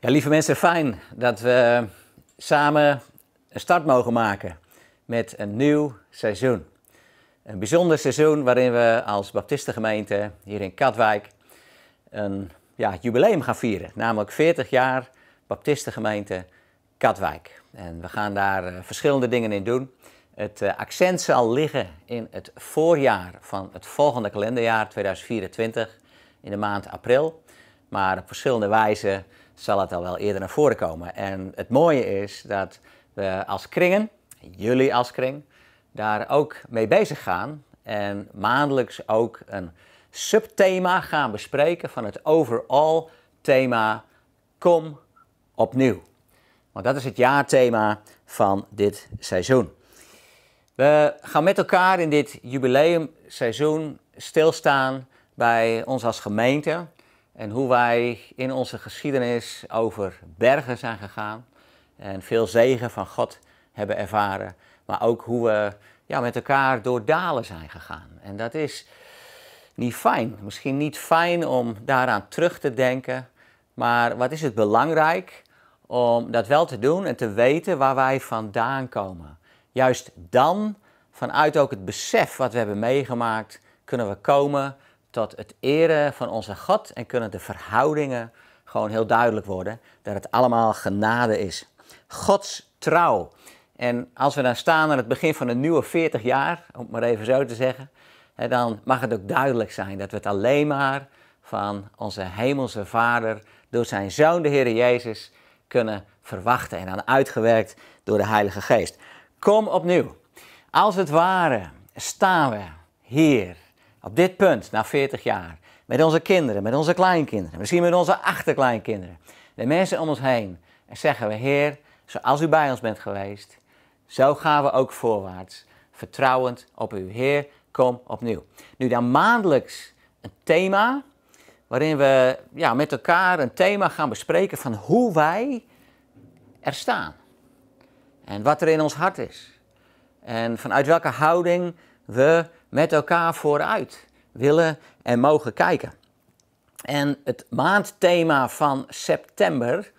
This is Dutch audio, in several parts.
Ja, lieve mensen, fijn dat we samen een start mogen maken met een nieuw seizoen. Een bijzonder seizoen waarin we als Baptistengemeente hier in Katwijk een ja, jubileum gaan vieren. Namelijk 40 jaar Baptistengemeente Katwijk. En we gaan daar uh, verschillende dingen in doen. Het uh, accent zal liggen in het voorjaar van het volgende kalenderjaar 2024 in de maand april. Maar op verschillende wijzen zal het al wel eerder naar voren komen. En het mooie is dat we als kringen, jullie als kring, daar ook mee bezig gaan. En maandelijks ook een subthema gaan bespreken van het overall thema Kom opnieuw. Want dat is het jaarthema van dit seizoen. We gaan met elkaar in dit jubileumseizoen stilstaan bij ons als gemeente en hoe wij in onze geschiedenis over bergen zijn gegaan en veel zegen van God hebben ervaren, maar ook hoe we ja, met elkaar door dalen zijn gegaan. En dat is niet fijn. Misschien niet fijn om daaraan terug te denken, maar wat is het belangrijk om dat wel te doen en te weten waar wij vandaan komen. Juist dan, vanuit ook het besef wat we hebben meegemaakt, kunnen we komen tot het eren van onze God en kunnen de verhoudingen gewoon heel duidelijk worden dat het allemaal genade is. Gods trouw. En als we dan staan aan het begin van een nieuwe 40 jaar, om het maar even zo te zeggen, dan mag het ook duidelijk zijn dat we het alleen maar van onze hemelse Vader door zijn Zoon, de Heer Jezus, kunnen verwachten en dan uitgewerkt door de Heilige Geest. Kom opnieuw. Als het ware staan we hier op dit punt, na 40 jaar, met onze kinderen, met onze kleinkinderen, misschien met onze achterkleinkinderen, de mensen om ons heen, en zeggen we, Heer, zoals u bij ons bent geweest, zo gaan we ook voorwaarts, vertrouwend op u. Heer, kom opnieuw. Nu dan maandelijks een thema, waarin we ja, met elkaar een thema gaan bespreken van hoe wij er staan. En wat er in ons hart is. En vanuit welke houding we met elkaar vooruit willen en mogen kijken. En het maandthema van september,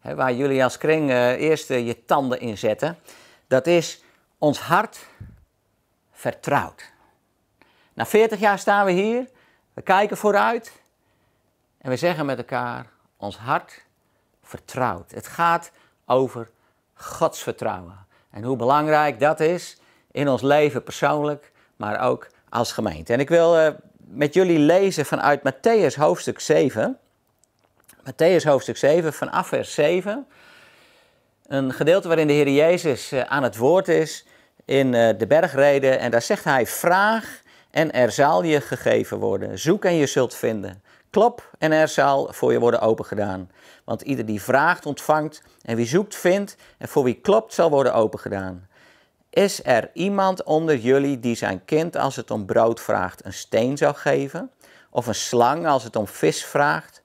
waar jullie als kring uh, eerst uh, je tanden in zetten, dat is ons hart vertrouwd. Na 40 jaar staan we hier, we kijken vooruit en we zeggen met elkaar, ons hart vertrouwt. Het gaat over Gods vertrouwen. En hoe belangrijk dat is in ons leven persoonlijk, maar ook als gemeente. En ik wil uh, met jullie lezen vanuit Matthäus hoofdstuk 7. Matthäus hoofdstuk 7, vanaf vers 7. Een gedeelte waarin de Heer Jezus uh, aan het woord is in uh, de bergreden. En daar zegt hij, vraag en er zal je gegeven worden. Zoek en je zult vinden. Klop en er zal voor je worden opengedaan. Want ieder die vraagt, ontvangt. En wie zoekt, vindt. En voor wie klopt, zal worden opengedaan. Is er iemand onder jullie die zijn kind als het om brood vraagt een steen zou geven? Of een slang als het om vis vraagt?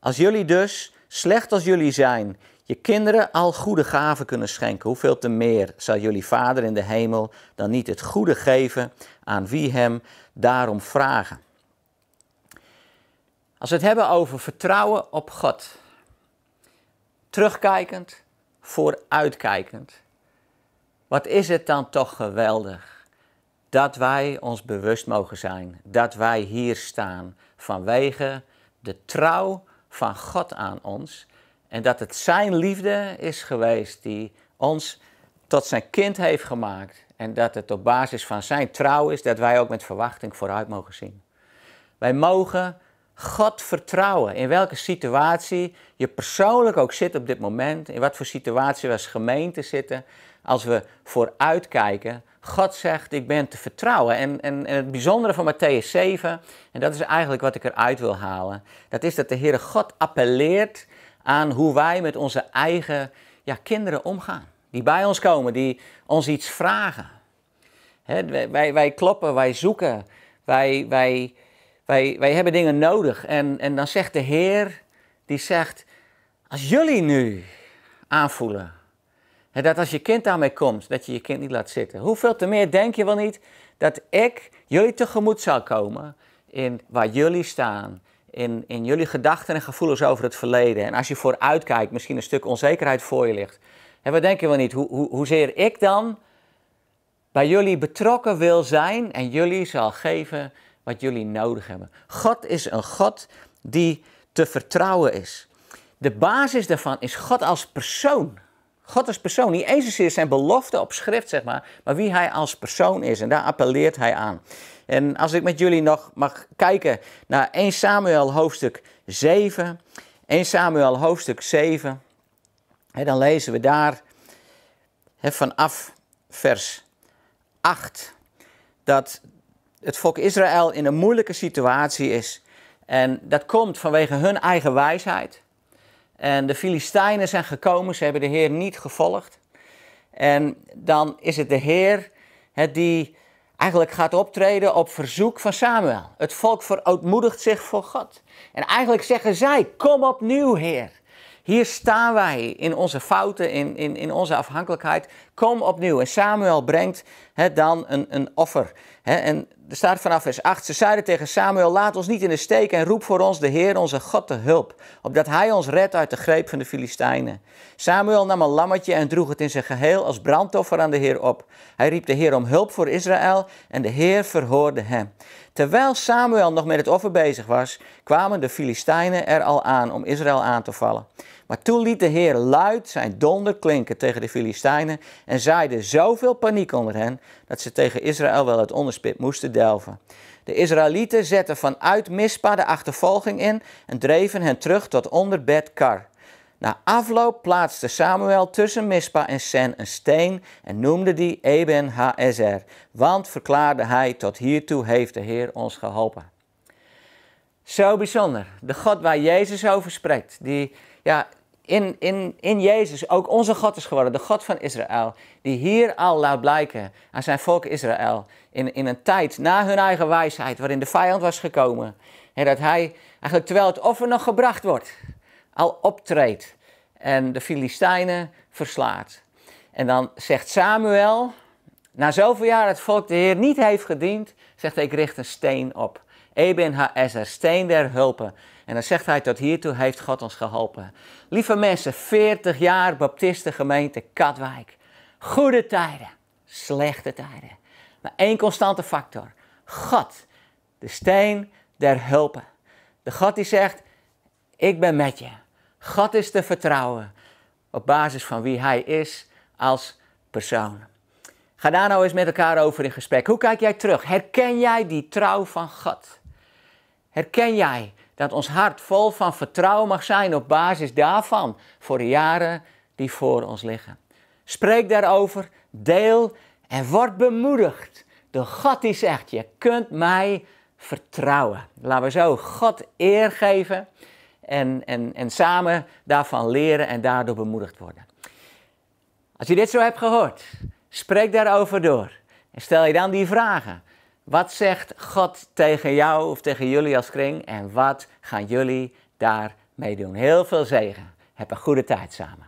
Als jullie dus, slecht als jullie zijn, je kinderen al goede gaven kunnen schenken, hoeveel te meer zal jullie Vader in de hemel dan niet het goede geven aan wie hem daarom vragen? Als we het hebben over vertrouwen op God, terugkijkend, vooruitkijkend, wat is het dan toch geweldig dat wij ons bewust mogen zijn dat wij hier staan vanwege de trouw van God aan ons en dat het Zijn liefde is geweest die ons tot zijn kind heeft gemaakt en dat het op basis van Zijn trouw is dat wij ook met verwachting vooruit mogen zien. Wij mogen God vertrouwen in welke situatie je persoonlijk ook zit op dit moment, in wat voor situatie we als gemeente zitten als we vooruitkijken, God zegt, ik ben te vertrouwen. En, en, het bijzondere van Matthäus 7, en dat is eigenlijk wat ik eruit wil halen, dat is dat de Heere God appelleert aan hoe wij met onze eigen ja, kinderen omgaan. Die bij ons komen, die ons iets vragen. wij, wij kloppen, wij zoeken, wij, wij, wij, wij hebben dingen nodig. En, en dan zegt de Heer, die zegt, als jullie nu aanvoelen en dat als je kind daarmee komt, dat je je kind niet laat zitten. Hoeveel te meer denk je wel niet dat ik jullie tegemoet zal komen in waar jullie staan in, in jullie gedachten en gevoelens over het verleden. En als je vooruitkijkt, misschien een stuk onzekerheid voor je ligt. En wat denken we niet? Hoe, hoe, hoezeer ik dan bij jullie betrokken wil zijn en jullie zal geven wat jullie nodig hebben. God is een God die te vertrouwen is. De basis daarvan is God als persoon. God als persoon, niet eens zozeer zijn belofte op schrift, zeg maar, maar wie hij als persoon is. En daar appelleert hij aan. En als ik met jullie nog mag kijken naar 1 Samuel hoofdstuk 7. 1 Samuel hoofdstuk 7. Hè, dan lezen we daar vanaf vers 8 dat het volk Israël in een moeilijke situatie is. En dat komt vanwege hun eigen wijsheid. En de Filistijnen zijn gekomen, ze hebben de Heer niet gevolgd. En dan is het de Heer die eigenlijk gaat optreden op verzoek van Samuel. Het volk verootmoedigt zich voor God. En eigenlijk zeggen zij: Kom opnieuw, Heer. Hier staan wij in onze fouten, in, in, in onze afhankelijkheid. Kom opnieuw. En Samuel brengt dan een, een offer. En er staat vanaf vers 8. Ze zeiden tegen Samuel: Laat ons niet in de steek en roep voor ons de Heer, onze God, te hulp. Opdat hij ons redt uit de greep van de Filistijnen. Samuel nam een lammetje en droeg het in zijn geheel als brandoffer aan de Heer op. Hij riep de Heer om hulp voor Israël en de Heer verhoorde hem. Terwijl Samuel nog met het offer bezig was, kwamen de Filistijnen er al aan om Israël aan te vallen. Maar toen liet de Heer luid zijn donder klinken tegen de Filistijnen en zaaide zoveel paniek onder hen dat ze tegen Israël wel het onderspit moesten De Israëlieten zetten vanuit Mispa de achtervolging in en dreven hen terug tot onder Bet Kar. Na afloop plaatste Samuel tussen Mispa en Sen een steen en noemde die Eben Haezer, want verklaarde hij, tot hiertoe heeft de Heer ons geholpen. Zo bijzonder, de God waar Jezus over spreekt, die ja, in, in, in Jezus ook onze God is geworden, de God van Israël, die hier al laat blijken aan zijn volk Israël, in, in een tijd na hun eigen wijsheid, waarin de vijand was gekomen, en dat hij eigenlijk terwijl het offer nog gebracht wordt, al optreedt en de Filistijnen verslaat. En dan zegt Samuel, na zoveel jaar het volk de Heer niet heeft gediend, zegt hij, ik richt een steen op. Eben Haezer, steen der hulpen. En dan zegt hij, tot hiertoe heeft God ons geholpen. Lieve mensen, 40 jaar Baptistengemeente Katwijk. Goede tijden, slechte tijden. Maar één constante factor. God, de steen der hulpen. De God die zegt, ik ben met je. God is te vertrouwen op basis van wie hij is als persoon. Ga daar nou eens met elkaar over in gesprek. Hoe kijk jij terug? Herken jij die trouw van God? Herken jij dat ons hart vol van vertrouwen mag zijn op basis daarvan voor de jaren die voor ons liggen? Spreek daarover, deel en word bemoedigd door God die zegt: Je kunt mij vertrouwen. Laten we zo God eer geven en, en, en samen daarvan leren en daardoor bemoedigd worden. Als je dit zo hebt gehoord, spreek daarover door en stel je dan die vragen. Wat zegt God tegen jou of tegen jullie als kring en wat gaan jullie daarmee doen? Heel veel zegen. Heb een goede tijd samen.